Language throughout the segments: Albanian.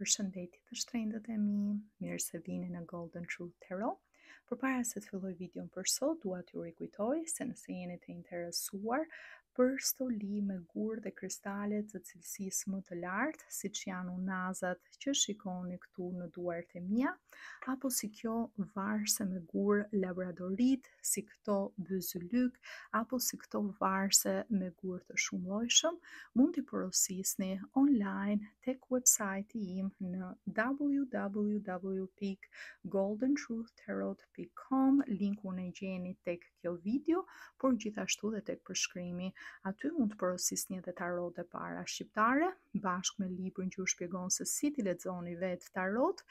Përshëndetje të shtrenjtët e mi, mirë se vini në Golden Truth Tarot. Përpara se të filloj videon për sot, dua t'ju rikujtoj se nëse jeni të interesuar për stoli me gurë dhe kristale të cilësisë më të lartë, siç janë unazat që shikoni këtu në duart e mia, apo si kjo varse me gur labradorit, si këto byzylyk apo si këto varse me gurë të shumëllojshëm, mund t'i porosisni online tek website-i im në www.goldentruthtarot.com, linkun e gjeni tek kjo video, por gjithashtu dhe tek përshkrimi. Aty mund të porosisni edhe tarot e para shqiptare, bashkë me librin që ju shpjegon se si t'i lexoni vetë tarot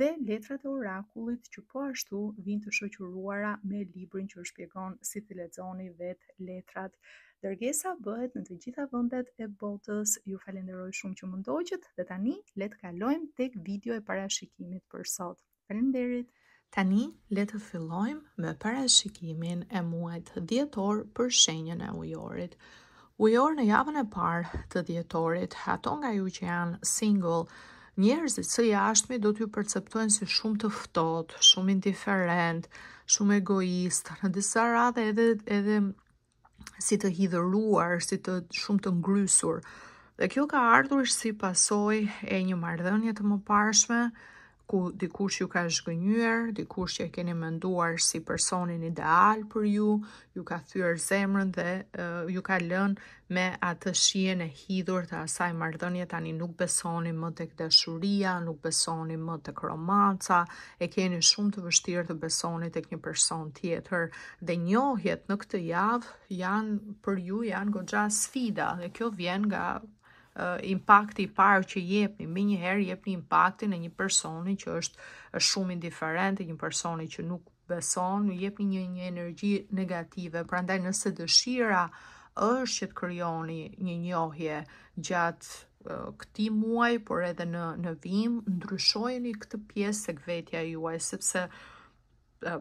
dhe letrat e orakullit që po ashtu vijnë të shoqëruara me librin që ju shpjegon si t'i lexoni vetë letrat. Dërgesa bëhet në të gjitha vendet e botës. Ju falënderoj shumë që më ndoqët dhe tani le të kalojmë tek video e parashikimit për sot. Faleminderit. Tani le të fillojmë me parashikimin e muajit dhjetor për shenjën e ujorit. Ujor në javën e parë të dhjetorit, ato nga ju që janë single, njerëzit së jashtmi do t'ju perceptojnë si shumë të ftohtë, shumë indiferentë, shumë egoistë, në disa radhe edhe edhe si të hidhëruar, si shumë të ngrysur. Dhe kjo ka ardhur si pasojë e një marrëdhënie të mëparshme, ku dikush ju ka zhgënyer, dikush që e keni menduar si personi ideal për ju, ju ka thyer zemrën dhe uh, ju ka lënë me atë shijen e hidhur të asaj marrëdhënie tani nuk besoni më tek dashuria, nuk besoni më tek romanca, e keni shumë të vështirë të besoni tek një person tjetër Dhe njohjet në këtë javë janë për ju janë goxha sfida dhe kjo vjen nga uh, impakti i parë që jepni, menjëherë jepni impaktin e një personi që është, është shumë indiferent, e një personi që nuk beson, ju jepni një një energji negative. Prandaj nëse dëshira është që të krijoni një njohje gjatë këtij muaji, por edhe në, në vijim, ndryshojeni këtë pjesë tek vetja juaj, sepse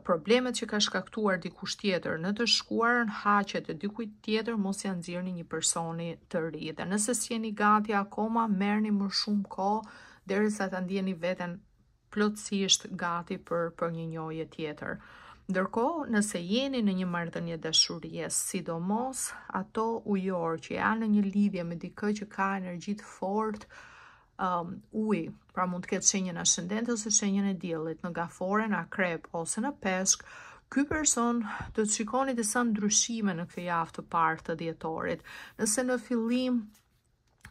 problemet që ka shkaktuar dikush tjetër në të shkuarën, haqet e dikujt tjetër mos ia nxirrni një personi të ri. Dhe nëse s'jeni gati akoma, merrni më shumë kohë derisa ta ndjeni veten plotësisht gati për për një njohje tjetër. Ndërkohë, nëse jeni në një marrëdhënie dashurie, sidomos ato ujorë që janë në një lidhje me dikë që ka energji të fortë, um, uji, pra mund të ketë shenjën ascendente ose shenjën e diellit në gafore, në akrep ose në peshk, Ky person do të shikoni disa ndryshime në këtë javë të parë të dhjetorit. Nëse në fillim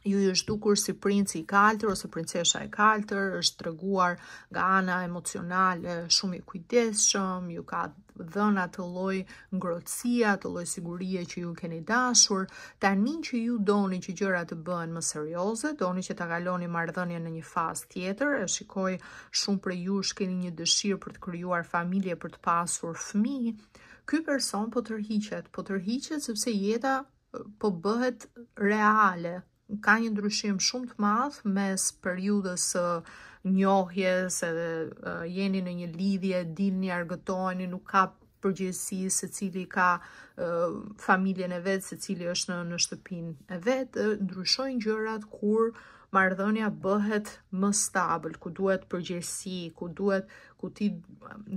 ju është dukur si princi i kaltër ose princesha e kaltër, është treguar nga ana emocionale shumë i kujdesshëm, ju ka dhënë atë lloj ngrohtësia, atë lloj sigurie që ju keni dashur. Tani që ju doni që gjërat të bëhen më serioze, doni që ta kaloni marrëdhënien në një fazë tjetër, e shikoj shumë prej jush keni një dëshirë për të krijuar familje, për të pasur fëmijë. Ky person po tërhiqet, po tërhiqet sepse jeta po bëhet reale, Ka një ndryshim shumë të madh mes periudhës së njohjes edhe jeni në një lidhje, dilni, argëtoheni, nuk ka përgjegjësi secili ka familjen e vet, secili është në, në shtëpinë e vet, ndryshojnë gjërat kur marrëdhënia bëhet më stabël, ku duhet përgjegjësi, ku duhet, ku ti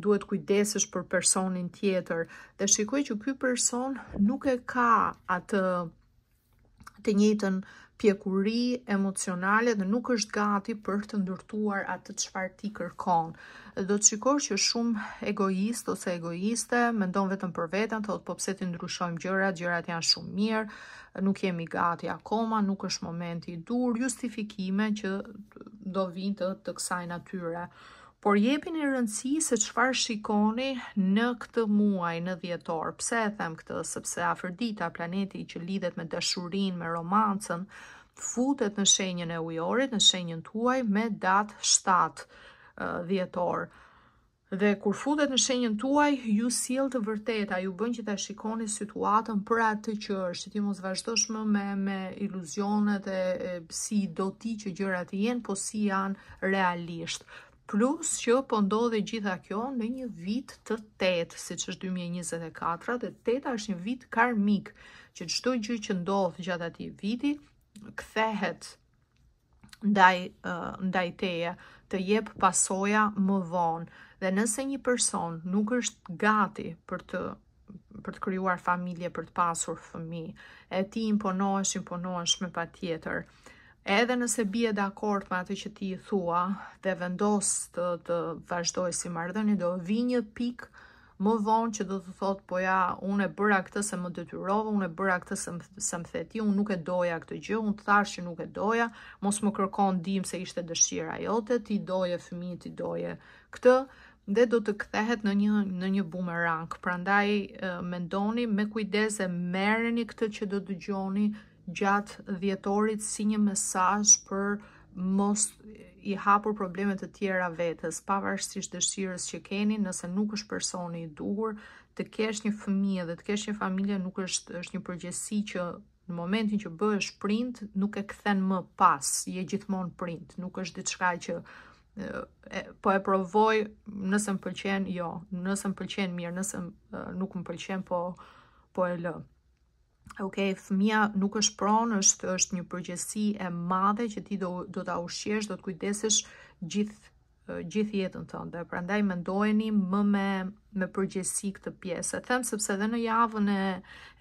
duhet kujdesesh për personin tjetër, dhe shikoj që ky person nuk e ka atë të njëjtën pjekuri emocionale dhe nuk është gati për të ndërtuar atë çfarë ti kërkon. Do të shikosh që shumë egoist ose egoiste mendon vetëm për veten, thotë po pse t'i ndryshojmë gjërat, gjërat janë shumë mirë, nuk jemi gati akoma, nuk është momenti i duhur, justifikime që do vijnë të, të kësaj natyre. Por jepini rëndësi se çfarë shikoni në këtë muaj, në dhjetor. Pse e them këtë? Sepse Afërdita, planeti që lidhet me dashurinë, me romancën, futet në shenjën e ujorit, në shenjën tuaj me datë 7 dhjetor. Dhe kur futet në shenjën tuaj, ju sjell të vërteta, ju bën që ta shikoni situatën për atë që është, ti mos vazhdosh më me me iluzionet e, e si do ti që gjërat të jenë, po si janë realisht. Plus që po ndodh e gjitha kjo në një vit të tetë, siç është 2024, dhe teta është një vit karmik, që çdo gjë që ndodh gjatë atij viti, kthehet ndaj, ndaj teje, të jep pasoja më vonë. Dhe nëse një person nuk është gati për të për të krijuar familje, për të pasur fëmijë, e ti imponohesh, imponohesh me patjetër. Edhe nëse bie dakord me atë që ti i thua dhe vendos të, të vazhdojë si marrëdhënie, do vijë një pikë më vonë që do të thotë po ja, unë e bëra këtë se më detyrove, unë e bëra këtë se më, se më the ti, unë nuk e doja këtë gjë, unë të thashë që nuk e doja, mos më kërko ndihmë se ishte dëshira jote, ti doje fëmijë, ti doje këtë, dhe do të kthehet në një në një bumerang. Prandaj mendoni me kujdes e merrini këtë që do dëgjoni gjatë dhjetorit si një mesazh për mos i hapur probleme të tjera vetes, pavarësisht dëshirës që keni, nëse nuk është personi i duhur, të kesh një fëmijë dhe të kesh një familje nuk është është një përgjegjësi që në momentin që bëhesh prind nuk e kthen më pas, je gjithmonë prind, nuk është diçka që po e provoj nëse më pëlqen, jo, nëse më pëlqen mirë, nëse nuk më pëlqen, po, po e lë. Ok, fëmija nuk është pronë, është, është një përgjegjësi e madhe që ti do, do ta ushqesh, do të kujdesesh gjithë gjithë jetën tënde. Prandaj mendojeni më me me përgjegjësi këtë pjesë. E them sepse edhe në javën e,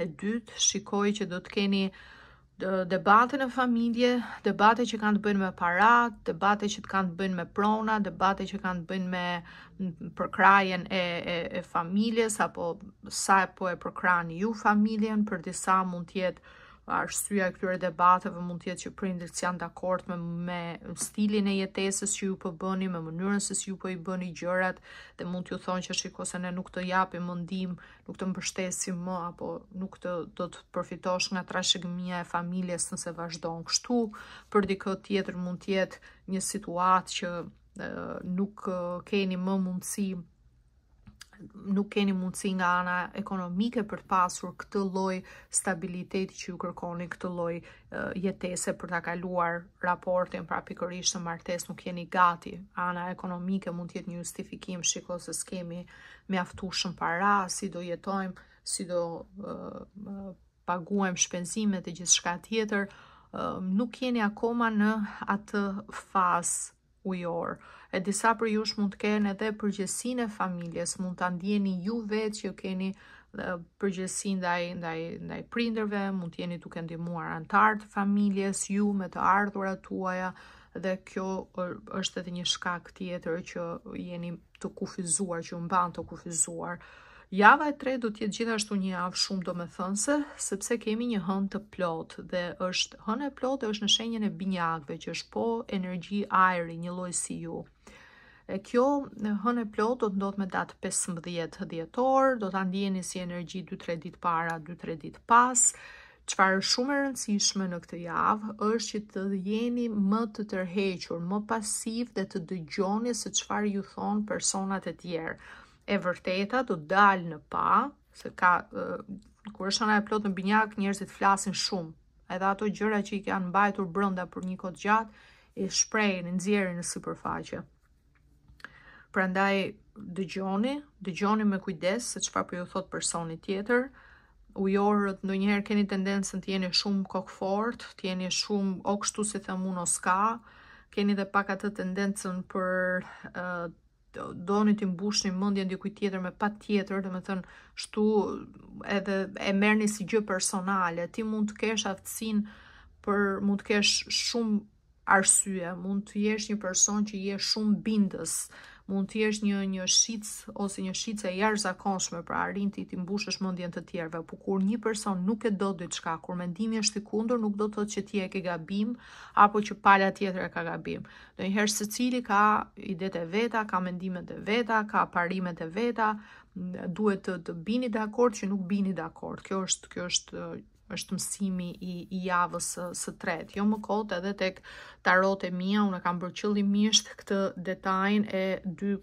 e dytë shikoj që do të keni debate në familje, debate që kanë të bëjnë me para, debate që të kanë të bëjnë me prona, debate që kanë të bëjnë me përkrahjen e, e, e familjes, apo sa po e përkrahni ju familjen, për disa mund të jetë arsyeja e këtyre debateve mund të jetë që prindërit s'janë dakord me me stilin e jetesës që ju po bëni, me mënyrën se si ju po i bëni gjërat dhe mund t'ju thonë që shiko se ne nuk të japim më ndihmë nuk të mbështesim më apo nuk të do të përfitosh nga trashëgimia e familjes nëse vazhdon kështu, për dikë tjetër mund të jetë një situatë që nuk keni më mundësi nuk keni mundësi nga ana ekonomike për të pasur këtë lloj stabiliteti që ju kërkoni, këtë lloj jetese për ta kaluar raportin, pra pikërisht në martesë nuk jeni gati. Ana ekonomike mund të jetë një justifikim, shiko se s'kemi uh, mjaftueshëm para, si do jetojmë, si do paguajmë shpenzimet e gjithçka tjetër, nuk jeni akoma në atë fazë ujor. E disa prej jush mund të kenë edhe përgjegjësinë e familjes, mund ta ndjeni ju vetë që keni përgjegjësi ndaj, ndaj, ndaj prindërve, mund të jeni duke ndihmuar anëtarë të familjes, ju me të ardhura tuaja, uh, dhe kjo është edhe një shkak tjetër që jeni të kufizuar, që ju mban të kufizuar. Java e tretë do të jetë gjithashtu një javë shumë domethënëse, sepse kemi një hënë të plotë dhe është hënë e plotë dhe është në shenjën e binjakëve që është po energji ajri, një lloj si ju. Kjo hënë e plotë do të ndodhë me datë 15 dhjetor, do ta ndjeni si energji 2-3 ditë para, 2-3 ditë pas. Çfarë është shumë e rëndësishme në këtë javë është që të jeni më të tërhequr, më pasivë dhe të dëgjoni se çfarë ju thonë personat e tjerë. E vërteta do të dalë në pah, se ka kur është hëna e plotë në Binjakë njerëzit flasin shumë. Edhe ato gjëra që i kanë mbajtur brenda për një kohë të gjatë i shprehin, i nxjerrin në sipërfaqe. Prandaj dëgjoni, dëgjoni me kujdes se çfarë po ju thotë personi tjetër. Ujorët ndonjëherë keni tendencën të jeni shumë kokëfortë, të jeni shumë o kështu si them unë o s'ka, keni dhe pak atë tendencën për uh, doni t'i mbushni mendjen dikujt tjetër me patjetër, domethënë, shtu edhe e merrni si gjë personale, ti mund të kesh aftësin për mund të kesh shumë arsye, mund të jesh një person që je shumë bindës, mund të jesh një një shitës ose një shitëse e jashtëzakonshme, pra arrin ti t'i mbushësh mendjen të tjerëve, por kur një person nuk e do diçka, kur mendimi është i kundër, nuk do të thotë që ti e ke gabim apo që pala tjetër e ka gabim. Ndonjëherë secili ka idetë e veta, ka mendimet e veta, ka parimet e veta, duhet të, të bini dakord që nuk bini dakord. Kjo është kjo është është mësimi i, i javës së, së tretë. Jo më kot edhe tek tarotet e mia, unë kam bërë qëllimisht këtë detajn e dy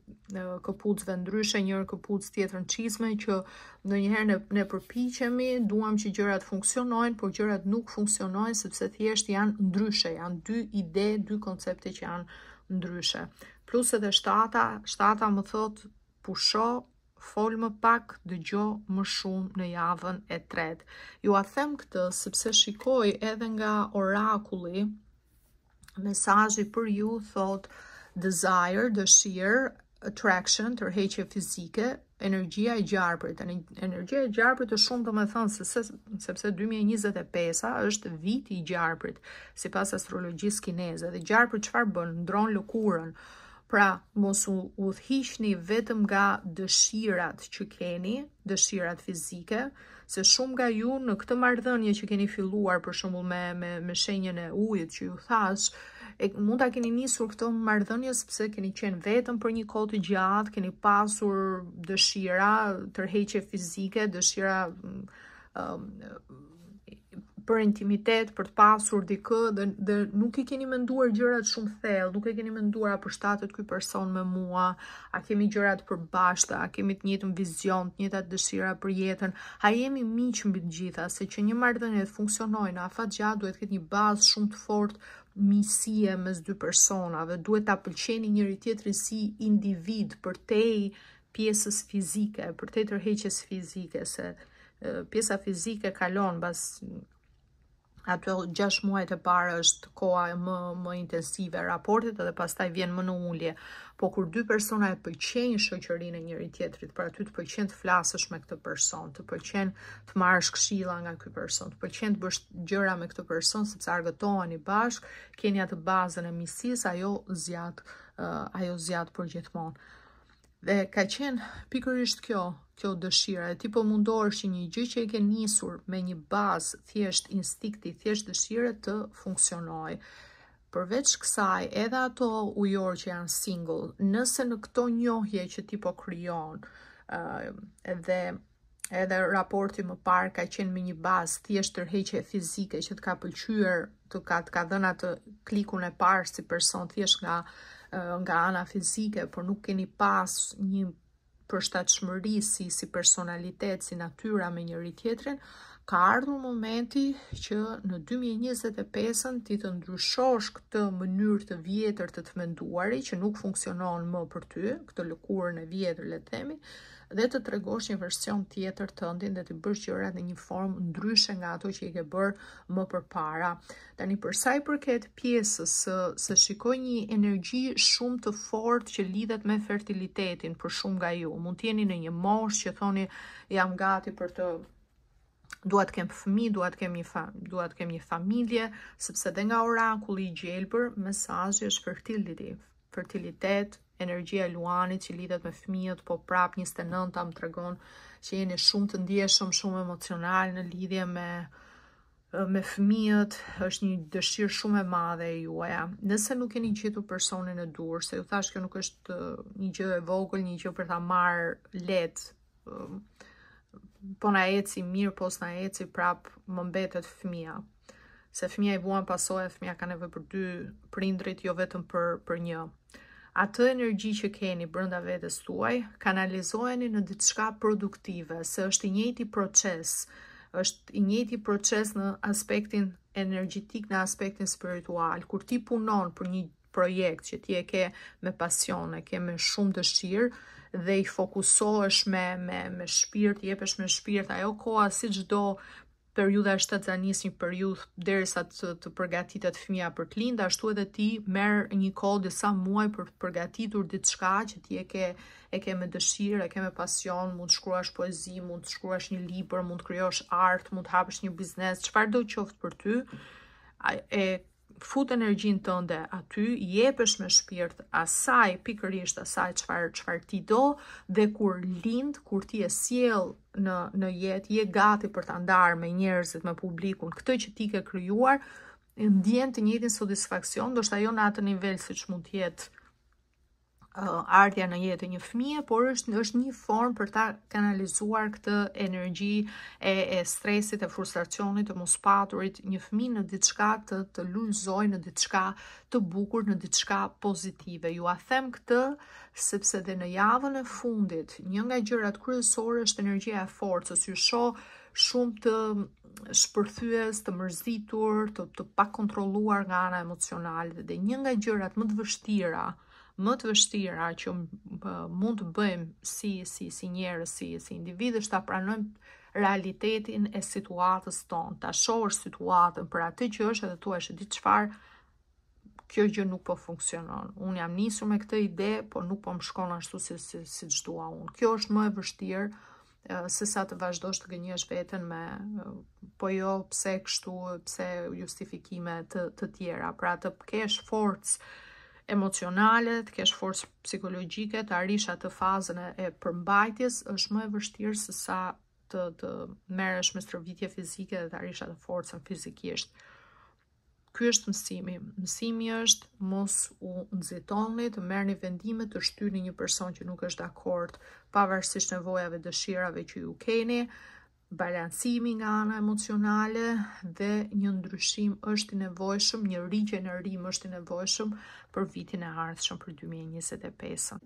këpucëve ndryshe, njërën këpucë tjetrën çizme që uh, Ndonjëherë ne, ne përpiqemi, duam që gjërat funksionojnë, por gjërat nuk funksionojnë sepse thjesht janë ndryshe, janë dy ide, dy koncepte që janë ndryshe. Plus edhe shtata, shtata më thotë pusho, fol më pak, dëgjo më shumë në javën e tretë. Jua them këtë sepse shikoj edhe nga orakulli, Mesazhi për ju thotë desire, dëshirë, attraction, tërheqje fizike, energjia e gjarprit. Energjia e gjarprit është shumë domethënëse, sepse 2025-a është viti i gjarprit, sipas astrologjisë kineze. Dhe gjarpri çfarë bën? Ndërron lëkurën. Pra, mos u udhëhiqni vetëm nga dëshirat që keni, dëshirat fizike, se shumë nga ju në këtë marrëdhënie që keni filluar për shembull me me me shenjën e ujit që ju thashë, e mund ta keni nisur këtë marrëdhënie sepse keni qenë vetëm për një kohë të gjatë, keni pasur dëshira, tërheqje fizike, dëshira um, për intimitet, për të pasur dikë dhe, dhe nuk i keni menduar gjërat shumë thellë, nuk e keni menduar a përshtatet ky person me mua, a kemi gjëra të përbashkëta, a kemi të njëjtin vizion, të njëjtat dëshira për jetën, a jemi miq mbi të gjitha, se që një marrëdhënie të funksionojë në afatgjatë duhet të ketë një bazë shumë të fortë miqësie mes dy personave, duhet ta pëlqeni njëri-tjetrin si individ përtej pjesës fizike, përtej tërheqjes fizike, se pjesa fizike kalon pas ato 6 muajt e parë është koha më më intensive e raportit dhe pastaj vjen më në ulje. Po kur dy persona e pëlqejnë shoqërinë e njëri tjetrit, pra ty të pëlqen të flasësh me këtë person, të pëlqen të marrësh këshilla nga ky person, të pëlqen të bësh gjëra me këtë person sepse argëtoheni bashkë, keni atë bazën e miqësisë, ajo zgjat uh, ajo zgjat për gjithmonë. Dhe ka qenë pikërisht kjo, kjo dëshira. E ti po mundohesh që një gjë që e ke nisur me një bazë thjesht instinkti, thjesht dëshire të funksionojë. Përveç kësaj, edhe ato ujor që janë single, nëse në këto njohje që ti po krijon, dhe edhe raporti më parë ka qenë me një bazë thjesht tërheqje fizike që të ka pëlqyer, të ka të ka dhënë atë klikun e parë si person thjesht nga nga ana fizike, por nuk keni pas një përshtatshmëri si si personalitet, si natyra me njëri tjetrin, ka ardhur momenti që në 2025-ën ti të ndryshosh këtë mënyrë të vjetër të të menduari që nuk funksionon më për ty, këtë lëkurën e vjetër le të themi, dhe të tregosh një version tjetër tëndin dhe t'i bësh gjërat në një formë ndryshe nga ato që i ke bërë më përpara. Tani për sa i përket pjesës së se shikoj një energji shumë të fortë që lidhet me fertilitetin për shumë nga ju. Mund të jeni në një moshë që thoni jam gati për të dua të kem fëmijë, dua të kem një fam, dua të kem një familje, sepse dhe nga orakulli i gjelbër, mesazhi është fertility, fertilitet, energjia e luanit që lidhet me fëmijët, po prap 29-ta më tregon që jeni shumë të ndjeshëm, shumë emocional në lidhje me me fëmijët, është një dëshirë shumë e madhe e juaja. Nëse nuk keni gjetur personin e duhur, se ju thashë kjo nuk është një gjë e vogël, një gjë për ta marrë lehtë, po na eci mirë, po s'na eci prap më mbetet fëmija. se fëmija i vuan pasojat, fëmija ka nevojë për dy prindërit, jo vetëm për, për një. Atë energji që keni brenda vetes tuaj, kanalizojeni në diçka produktive, se është i njëjti proces, është i njëjti proces në aspektin energjetik, në aspektin spiritual. Kur ti punon për një projekt që ti e ke me pasion, e ke me shumë dëshirë, dhe i fokusohesh me, me, me shpirt, jepesh me shpirt, ajo koha si çdo periudha e shtatzanisë, një periudhë derisa të, të përgatitet fëmija për të lindë, ashtu edhe ti merr një kohë disa muaj për të përgatitur diçka që ti e ke e ke me dëshirë, e ke me pasion, mund të shkruash poezi, mund të shkruash një libër, mund të krijosh art, mund të hapësh një biznes, çfarëdo qoftë për ty, e fut energjinë tënde aty, jepesh me shpirt asaj, pikërisht asaj çfarë çfarë ti do dhe kur lind, kur ti e sjell në në jetë, je gati për ta ndarë me njerëzit, me publikun, këtë që ti ke krijuar, ndjen të njëjtin satisfaksion, ndoshta jo në atë nivel siç mund të jetë ardhja në jetë një fëmije, por është është një formë për ta kanalizuar këtë energji e, e stresit, e frustracionit, të mos paturit, një fëmijë në diçka të të lulëzojë në diçka të bukur, në diçka pozitive. Jua them këtë sepse dhe në javën e fundit, një nga gjërat kryesore është energjia e forcës. Ju shoh shumë të shpërthyes, të mërzitur, të, të pakontrolluar nga ana emocionale dhe një nga gjërat më të vështira, më të vështira që mund të bëjmë si si si njerëz, si si individ është ta pranojmë realitetin e situatës tonë, ta shohësh situatën për atë që është edhe të thuash se di çfarë kjo gjë nuk po funksionon. Unë jam nisur me këtë ide, por nuk po më shkon ashtu si si si siç dua unë. Kjo është më e vështirë se sa të vazhdosh të gënjesh veten me po jo pse kështu, pse justifikime të të tjera. Pra të kesh forcë emocionale, të kesh forcë psikologjike, të arrish atë fazën e përmbajtjes është më e vështirë se sa të të merresh me stërvitje fizike dhe të arrish atë forcën fizikisht. Ky është mësimi. Mësimi është mos u nxitoni, të merrni vendime, të shtyni një person që nuk është dakord, pavarësisht nevojave, dëshirave që ju keni, balancimi nga ana emocionale dhe një ndryshim është i nevojshëm, një rigjenerim është i nevojshëm për vitin e ardhshëm për 2025-ën.